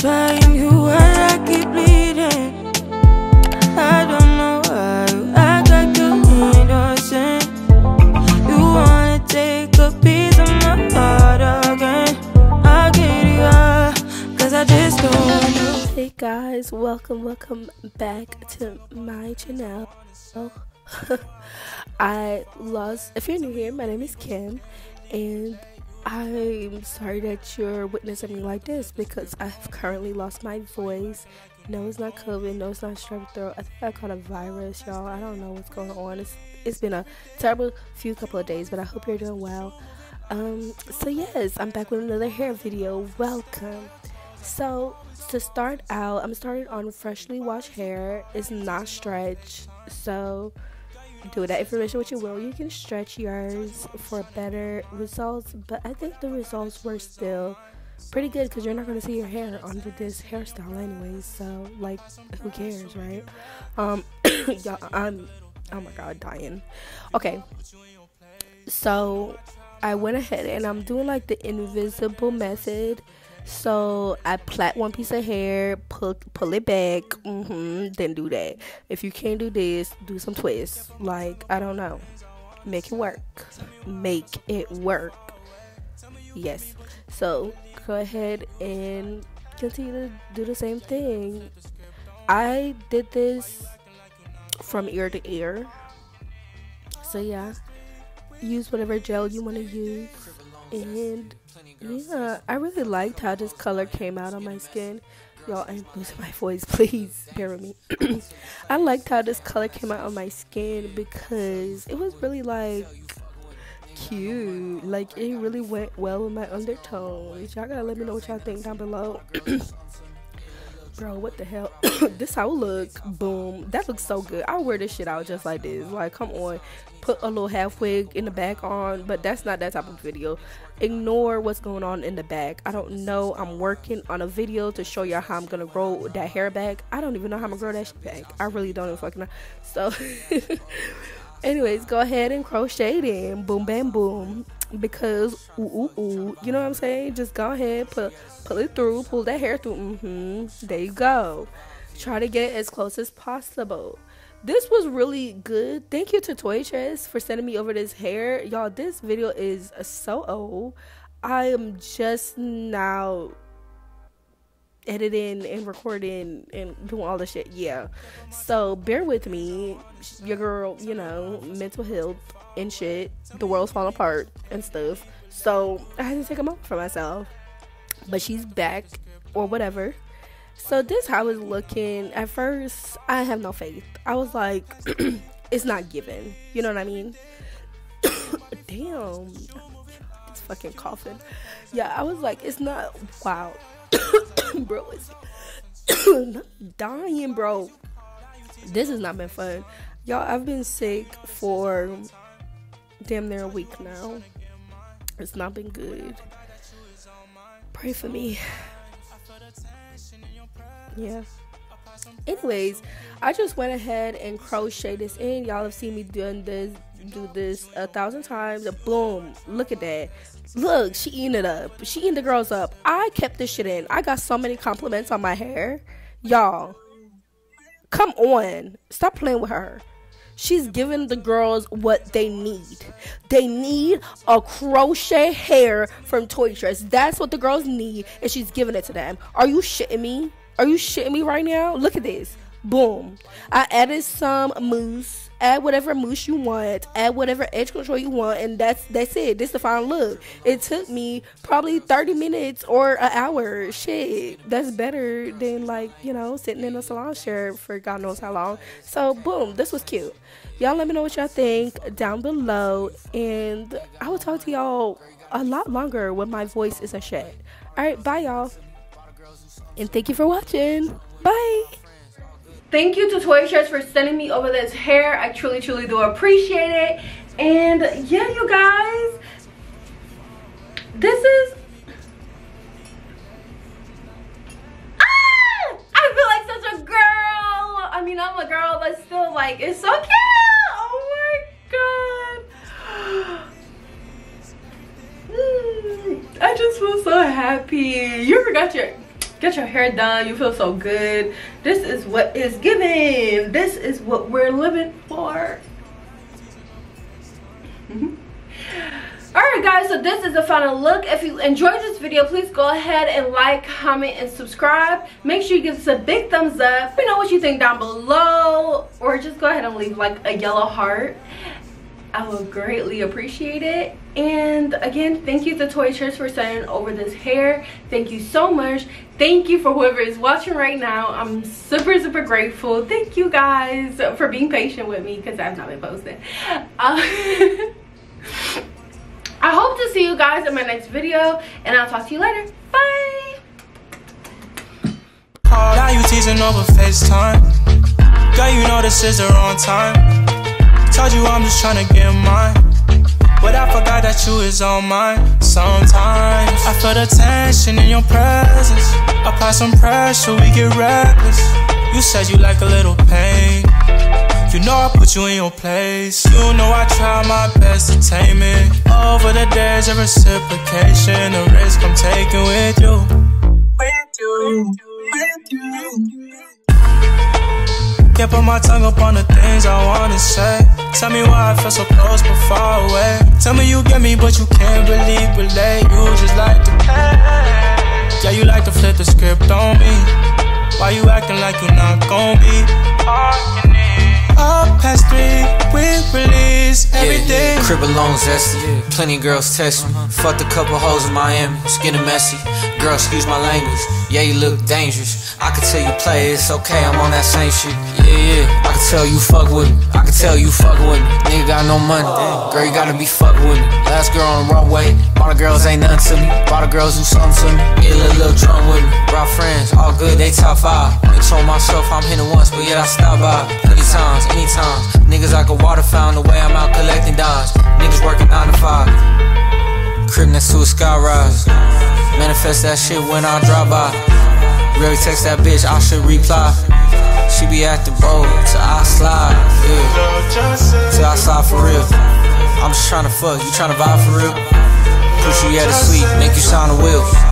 trying you hard, I keep bleeding. I don't know why you act like you innocent. You wanna take a piece of my heart again. I get it, cause I just don't know. Hey guys, welcome, welcome back to my channel. I lost, if you're new here, my name is Kim, and I'm sorry that you're witnessing me like this because I've currently lost my voice. No, it's not COVID. No, it's not strep throat. I think I caught a virus, y'all. I don't know what's going on. It's it's been a terrible few couple of days, but I hope you're doing well. Um, so yes, I'm back with another hair video. Welcome. So to start out, I'm starting on freshly washed hair. It's not stretched, so do that information what you will. You can stretch yours for better results, but I think the results were still pretty good because you're not going to see your hair under this hairstyle anyways. So like, who cares, right? Um, y'all, I'm oh my god, dying. Okay, so I went ahead and I'm doing like the invisible method. So I plait one piece of hair, pull pull it back, mm-hmm, then do that. If you can't do this, do some twists. Like I don't know, make it work. Make it work. Yes. So go ahead and continue to do the same thing. I did this from ear to ear. So yeah, use whatever gel you want to use and yeah, I really liked how this color came out on my skin. Y'all, I'm losing my voice. Please bear with me. I liked how this color came out on my skin because it was really like cute. Like it really went well with my undertones. Y'all gotta let me know what y'all think down below. Bro, what the hell? this how look. Boom. That looks so good. I'll wear this shit out just like this. Like, come on. Put a little half wig in the back on, but that's not that type of video. Ignore what's going on in the back. I don't know. I'm working on a video to show y'all how I'm gonna grow that hair back. I don't even know how I'm gonna grow that shit back. I really don't even fucking know. So anyways, go ahead and crochet it in. Boom bam boom because ooh, ooh, ooh, you know what I'm saying? Just go ahead, put pull it through, pull that hair through. Mm-hmm. There you go. Try to get it as close as possible. This was really good. Thank you to Toyotress for sending me over this hair. Y'all, this video is so old. I am just now editing and recording and doing all the shit. Yeah. So bear with me. Your girl, you know, mental health and shit. The world's falling apart and stuff. So I had to take a moment for myself. But she's back or whatever. So this how it's looking. At first, I have no faith. I was like, it's not given. You know what I mean? Damn. It's fucking coughing. Yeah, I was like, it's not wow. bro, it's dying, bro. This has not been fun. Y'all, I've been sick for damn near a week now. It's not been good. Pray for me. Yeah. Anyways, I just went ahead and crocheted this in. Y'all have seen me doing this, do this a thousand times. Boom! Look at that. Look, she eating it up. She eating the girls up. I kept this shit in. I got so many compliments on my hair. Y'all, come on. Stop playing with her. She's giving the girls what they need. They need a crochet hair from Toyotress. That's what the girls need, and she's giving it to them. Are you shitting me? Are you shitting me right now? Look at this. Boom. I added some mousse add whatever mousse you want, add whatever edge control you want, and that's that's it. This is the final look. It took me probably 30 minutes or an hour. Shit, that's better than like you know sitting in a salon chair for God knows how long. So boom, this was cute. Y'all let me know what y'all think down below, and I will talk to y'all a lot longer when my voice is a shit. All right, bye y'all, and thank you for watching. Bye. Thank you to Toyotress for sending me over this hair. I truly, truly do appreciate it. And yeah, you guys, this is ah! I feel like such a girl. I mean, I'm a girl, but still, like, it's so cute. Oh my god. I just feel so happy. You forgot your get your hair done you feel so good this is what is given this is what we're living for mm-hmm. Alright guys, so this is the final look. If you enjoyed this video, please go ahead and like, comment, and subscribe. Make sure you give us a big thumbs up. Let me know what you think down below. Or just go ahead and leave like a yellow heart. I would greatly appreciate it. And again, thank you to Toyotress for sending over this hair. Thank you so much. Thank you for whoever is watching right now. I'm super, super grateful. Thank you guys for being patient with me because I've not been posting. Uh, I hope to see you guys in my next video and I'll talk to you later. Bye! Now you teasing over FaceTime. Girl, you know this is the wrong time. You I'm just trying to get mine. But I forgot that you is on mine. Sometimes I feel the tension in your presence. Apply some pressure, we get reckless. You said you like a little pain. You know I put you in your place. You know I try my best to tame it. Over the days of reciprocation, the risk I'm taking with you. With you, with you. Can't put my tongue up on the things I wanna say. Tell me why I feel so close but far away. Tell me you get me, but you can't really relate. You just like to play. Yeah, you like to flip the script on me. Why you acting like you're not gon' be all you need? Up past three, we release everything. Yeah, crib alone zesty. Yeah. Plenty girls text me. Fucked a couple hoes in Miami, skin messy. Girl, excuse my language. Yeah, you look dangerous. I can tell you play, it's okay, I'm on that same shit. Yeah, yeah. Tell you fuck with me. I can tell you fuck with me. Nigga got no money. Girl, you gotta be fuck with me. Last girl on the runway. All the girls ain't nothing to me. All the girls do something to me. Get a little, little drunk with me. Brought friends, all good, they top five. I told myself I'm hitting once, but yet I stop by. Plenty times, anytime. Niggas like a water fountain, the way I'm out collecting dimes. Niggas working 9 to 5. Crib next to a sky rise. Manifest that shit when I drop by. Really text that bitch, I should reply. She be at the boat till I slide, yeah. Till I slide for real. I'm just tryna fuck, you tryna vibe for real? Push you out of sleep, make you sound a wheel.